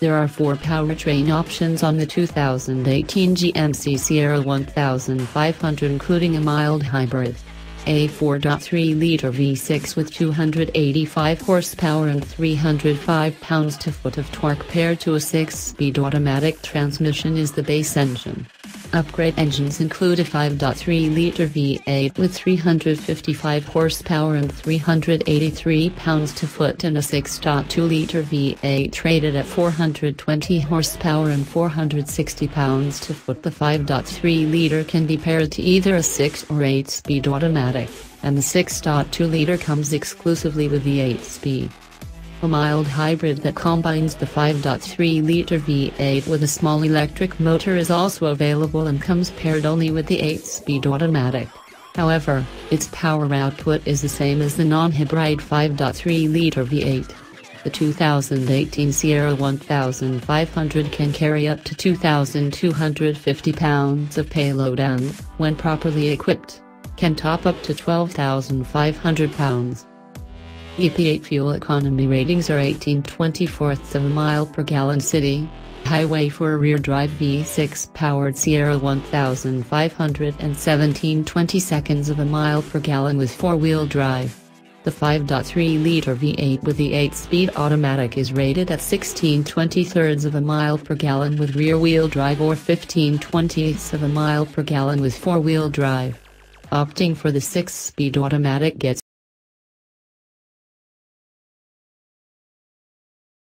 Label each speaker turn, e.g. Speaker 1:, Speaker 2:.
Speaker 1: There are four powertrain options on the 2018 GMC Sierra 1500 including a mild hybrid. A 4.3-liter V6 with 285 horsepower and 305 pounds-to-foot of torque paired to a 6-speed automatic transmission is the base engine. Upgrade engines include a 5.3-liter V8 with 355 horsepower and 383 pounds-to-foot and a 6.2-liter V8 rated at 420 horsepower and 460 pounds-to-foot. The 5.3-liter can be paired to either a 6 or 8-speed automatic, and the 6.2-liter comes exclusively with the 8-speed a mild hybrid that combines the 5.3-liter V8 with a small electric motor is also available and comes paired only with the 8-speed automatic. However, its power output is the same as the non-hybrid 5.3-liter V8. The 2018 Sierra 1500 can carry up to 2,250 pounds of payload and, when properly equipped, can top up to 12,500 pounds. EPA fuel economy ratings are 18 24ths of a mile per gallon city, highway for a rear-drive V6 powered Sierra 1500 and 17 22nds of a mile per gallon with four-wheel drive. The 5.3-liter V8 with the 8-speed automatic is rated at 16 23rds of a mile per gallon with rear-wheel drive or 15 20ths of a mile per gallon with four-wheel drive. Opting for the 6-speed automatic gets